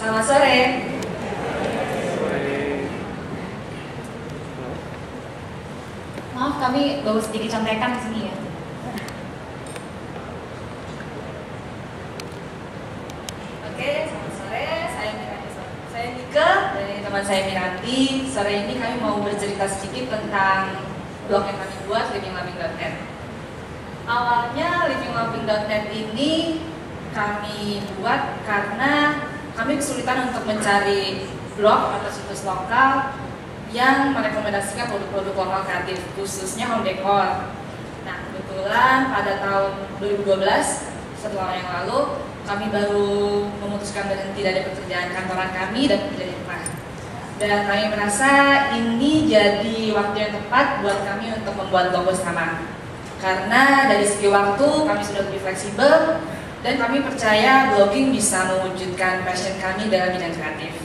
Selamat sore. Maaf kami bawa sedikit contekan di sini ya. Oke, selamat sore. Saya Miranti. Saya Nika dari teman saya Miranti. Sore ini kami mau bercerita sedikit tentang blog yang kami buat livingloving.net. Awalnya livingloving.net ini kami buat karena kami kesulitan untuk mencari blog atau situs lokal yang merekomendasikan produk-produk lokal kreatif khususnya home decor. Nah, kebetulan pada tahun 2012 setelah yang lalu kami baru memutuskan berhenti dari pekerjaan kantoran kami dan bekerja di rumah. Dan kami merasa ini jadi waktu yang tepat buat kami untuk membuat logo sama. Karena dari segi waktu kami sudah lebih fleksibel dan kami percaya blogging bisa mewujudkan passion kami dalam bidang kreatif.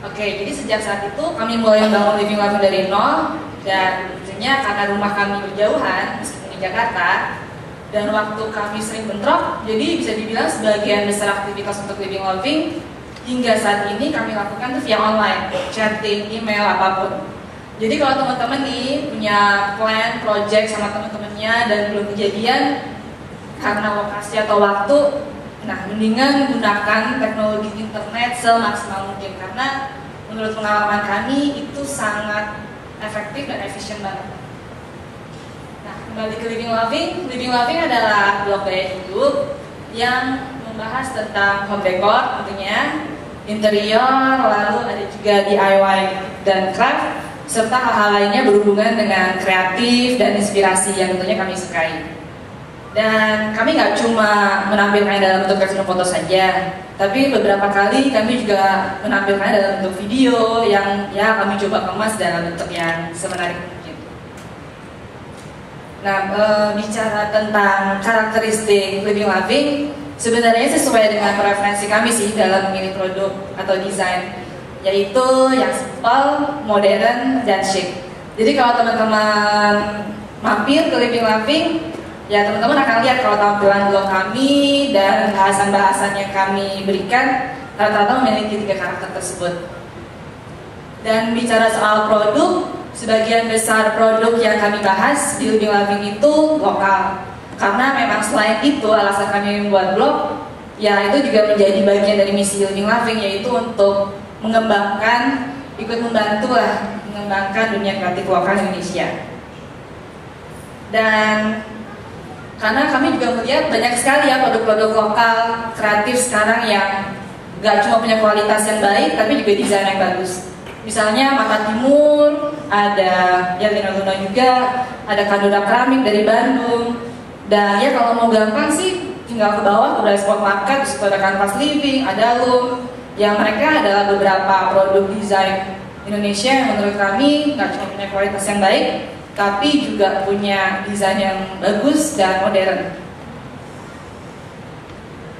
Oke, jadi sejak saat itu kami mulai membangun living life dari nol dan tentunya karena rumah kami berjauhan meskipun di Jakarta dan waktu kami sering bentrok, jadi bisa dibilang sebagian besar aktivitas untuk living loving hingga saat ini kami lakukan via online, chatting, email, apa pun. Jadi kalau teman-teman nih punya plan, project sama teman-temannya dan belum kejadian karena lokasi atau waktu, nah mendingan gunakan teknologi internet semaksimal mungkin karena menurut pengalaman kami itu sangat efektif dan efisien banget. Nah, kembali ke Living Loving. Living Loving adalah blog gaya hidup yang membahas tentang home decor tentunya, interior, lalu ada juga DIY dan craft, serta hal-hal lainnya berhubungan dengan kreatif dan inspirasi yang tentunya kami sukai. Dan kami nggak cuma menampilkannya dalam bentuk caption foto saja, tapi beberapa kali kami juga menampilkannya dalam bentuk video yang ya kami coba kemas dalam bentuk yang semenarik mungkin. Nah, e, bicara tentang karakteristik living loving, sebenarnya sesuai dengan preferensi kami sih dalam memilih produk atau desain, yaitu yang simple, modern, dan chic. Jadi kalau teman-teman mampir ke living loving, ya teman-teman akan lihat kalau tampilan blog kami dan bahasan-bahasan yang kami berikan rata-rata memiliki tiga karakter tersebut. Dan bicara soal produk, sebagian besar produk yang kami bahas di Living Loving itu lokal. Karena memang selain itu alasan kami membuat blog, ya itu juga menjadi bagian dari misi Living Loving yaitu untuk mengembangkan, ikut membantu lah mengembangkan dunia kreatif lokal Indonesia. Dan karena kami juga melihat banyak sekali ya produk-produk lokal kreatif sekarang yang gak cuma punya kualitas yang baik tapi juga desain yang bagus. Misalnya Mata Timur ada ya Lina juga ada Kaduna Keramik dari Bandung. Dan ya kalau mau gampang sih tinggal ke bawah ke Brand Sport Market ada Canvas Living ada Loom. Yang mereka adalah beberapa produk desain Indonesia yang menurut kami gak cuma punya kualitas yang baik tapi juga punya desain yang bagus dan modern.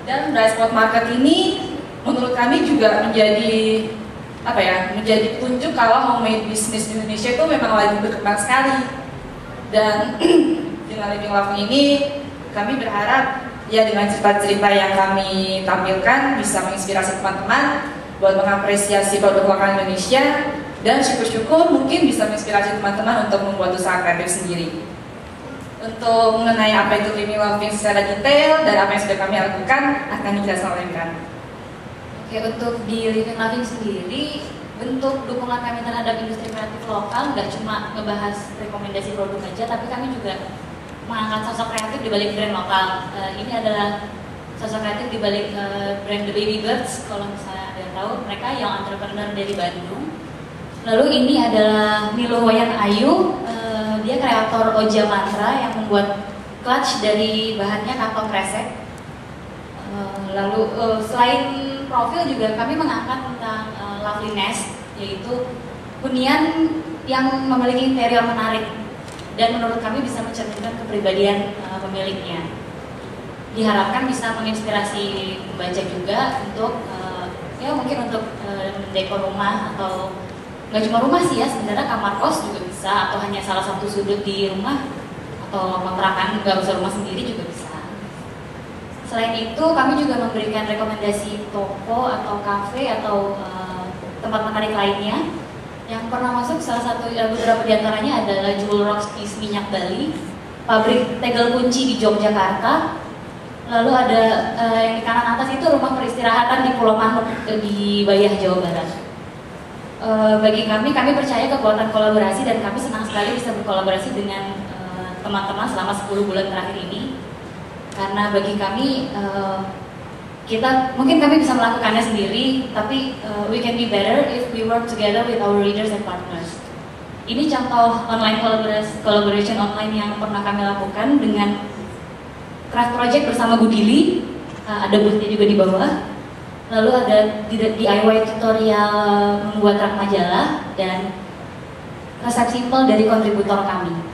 Dan Bright Spot Market ini menurut kami juga menjadi apa ya menjadi petunjuk kalau homemade business di Indonesia itu memang lagi berkembang sekali dan dengan Living Love ini kami berharap ya dengan cerita-cerita yang kami tampilkan bisa menginspirasi teman-teman buat mengapresiasi produk lokal Indonesia dan syukur-syukur mungkin bisa menginspirasi teman-teman untuk membuat usaha kreatif sendiri. Untuk mengenai apa itu Living Loving secara detail dan apa yang sudah kami lakukan akan kita sampaikan. Oke, untuk di Living Loving sendiri, bentuk dukungan kami terhadap industri kreatif lokal nggak cuma ngebahas rekomendasi produk aja, tapi kami juga mengangkat sosok kreatif di balik brand lokal. Uh, ini adalah sosok kreatif di balik uh, brand The Baby Birds, kalau misalnya ada yang tahu, mereka yang entrepreneur dari Bandung Lalu ini adalah Milo Wayan Ayu, uh, dia kreator Oja Mantra yang membuat clutch dari bahannya kantong kresek. Uh, lalu uh, selain profil juga kami mengangkat tentang uh, loveliness, yaitu hunian yang memiliki interior menarik dan menurut kami bisa mencerminkan kepribadian uh, pemiliknya. Diharapkan bisa menginspirasi pembaca juga untuk uh, ya mungkin untuk uh, dekor rumah atau nggak cuma rumah sih ya sebenarnya kamar kos juga bisa atau hanya salah satu sudut di rumah atau kontrakan nggak usah rumah sendiri juga bisa Selain itu, kami juga memberikan rekomendasi toko atau kafe atau uh, tempat menarik lainnya. Yang pernah masuk salah satu ya, beberapa di antaranya adalah Jewel Rockies Minyak Bali, pabrik tegel kunci di Yogyakarta, lalu ada uh, yang di kanan atas itu rumah peristirahatan di Pulau Manuk di Bayah Jawa Barat. Uh, bagi kami, kami percaya kekuatan kolaborasi dan kami senang sekali bisa berkolaborasi dengan teman-teman uh, selama 10 bulan terakhir ini. Karena bagi kami uh, kita mungkin kami bisa melakukannya sendiri tapi uh, we can be better if we work together with our leaders and partners. Ini contoh online collaboration online yang pernah kami lakukan dengan craft project bersama Budili uh, ada boothnya juga di bawah lalu ada DIY tutorial membuat rak majalah dan resep simple dari kontributor kami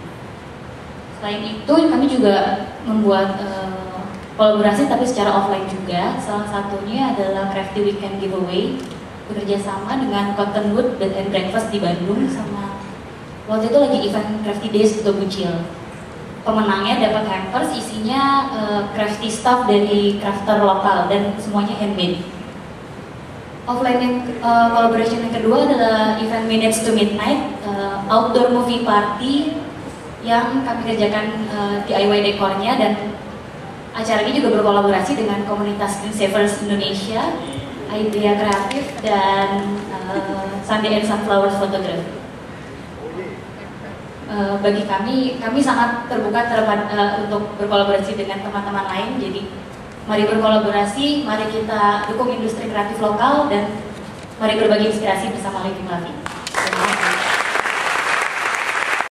selain itu kami juga membuat uh, kolaborasi tapi secara offline juga. Salah satunya adalah Crafty Weekend Giveaway bekerja sama dengan Cottonwood Bed and Breakfast di Bandung sama waktu itu lagi event Crafty Days untuk Bucil. Pemenangnya dapat hampers isinya uh, crafty stuff dari crafter lokal dan semuanya handmade. Offline yang uh, collaboration yang kedua adalah event Minutes to Midnight uh, outdoor movie party yang kami kerjakan uh, eh, DIY dekornya dan acara ini juga berkolaborasi dengan komunitas Savers Indonesia, Idea Kreatif dan uh, Sunday and Sunflowers Photography. Uh, bagi kami, kami sangat terbuka terhadap uh, untuk berkolaborasi dengan teman-teman lain. Jadi, mari berkolaborasi, mari kita dukung industri kreatif lokal dan mari berbagi inspirasi bersama Living Loving.